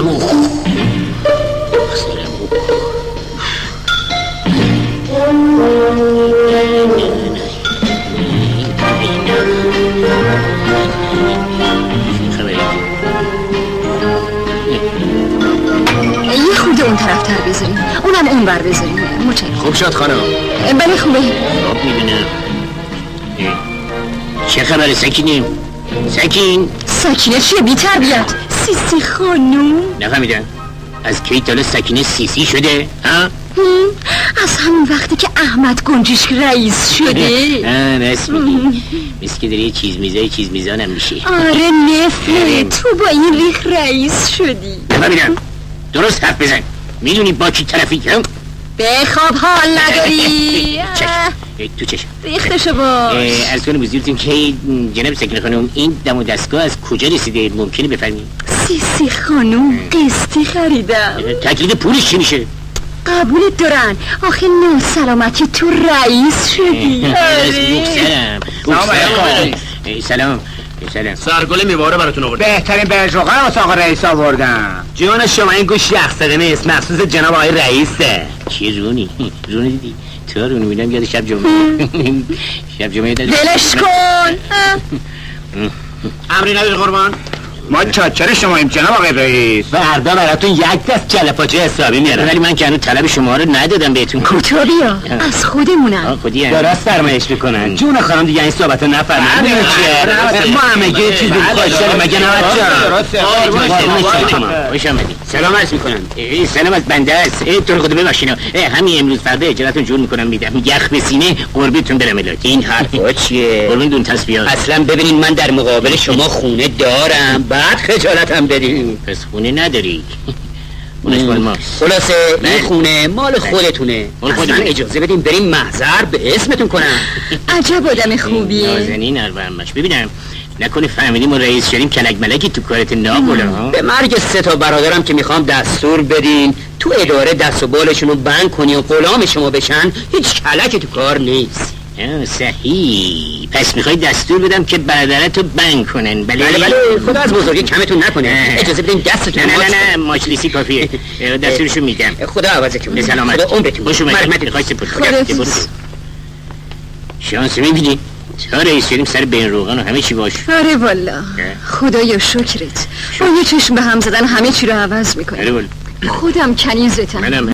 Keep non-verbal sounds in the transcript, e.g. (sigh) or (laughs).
سرمو یه خورده اون طرف تر بذاریم. اونم اون بر بذاریم. متشکرم خوب شد خانم. بله خوبه. خب می‌بینم چه خبر سکینیم سکین. سکینه چیه؟ بی تربیت سیسی خانوم. نفهمیدم. از کی تالا سکینه سیسی شده ها؟ از همون وقتی که احمد گنجیش رئیس شده. آه راست میگی مثل که داری یه چیز میزای چیز میزانم میشه آره. نفله تو با این ریخ رئیس شدی. نفهمیدم. درست حرف بزن. می‌دونی با کی طرفی کم بخواب حال نداری. (laughs) تو چشم. ریختشو باش. از کنم که جناب سکینه خانم این دم و دستگاه از کجا رسیده؟ ممکنه بفرمایید سیسی خانوم قسطی خریدم. تکلیف پولش چی میشه؟ قبولت دارن. آخه نه سلامتی تو رئیس شدی. آره. سلام سلام. سلام. سرگل میواره براتون آورد بهترین برجوقه واسه آقا رئیس آوردم. جون شما این گوش یخ صدمه است مخصوص جناب آقای رئیسه. چی رونی رونی دیدی؟ تو رونی میدم یاد شب جمعه. شب جمعه یاد ولش کن. امری نداری قربان. ما چاچر شماییم جناب آقای رئیس؟ فردا براتون یک دست کله پاچه حسابی میارم. ولی من که هنوز طلب شما رو ندادم بهتون کوتاه بیا؟ از خودمونم. خودی هم. درست فرمایش می‌کنن. جون خانم دیگه این صحبت بله، نفرمایید بله، ما همه یه چیزی بله، درسته، مگه نه؟ درسته، خوش آمدی. سلام عرض می‌کنم. سلام از بنده است. تو رو خدا ببخشین اه، همین امروز فردا اجراتون جور می‌کنم میدم. یخ به سینه قربتون برم الهی. این حرفا چیه؟ قربون دون تصویات اصلا ببینید من در مقابل شما (laughs) خونه دارم. بعد خجالتم بدین پس خونه نداری. اونش مال ماست خلاصه. این خونه مال خودتونه. مال اصلا خودمونه. اجازه بدین بریم محضر به اسمتون کنم. عجب آدم خوبیه. نازنین اربعمش ببینم. نکنه فهمیدیم و رئیس شدیم کلک ملکی تو کارت نابولا ها؟ به مرگ سه تا برادرم که می‌خوام دستور بدین. تو اداره دست و بالشون رو بند کنی و غلام شما بشن هیچ کلکی تو کار نیست. صحیح. پس می‌خوای دستور بدم که برادرتو بند کنن بله؟ بله بله. خدا از بزرگی کمتون نکنه. اجازه بدین دستتون نه نه نه نه. ماچلیسی کافیه. دستورشو میدم. خدا عوضتون به. سلامت. خدا عمرتون خوش بده. اومدی. مرحمت. خواهی سپر خداحافظ. شانس می‌بینی تا رئیس شدیم سر بین روغن و همه چی باش آره والا. خدایا شکرت. با یه چشم به هم زدن همه چی رو عوض می‌کنه آره والا. خودم کنیزتم. منم.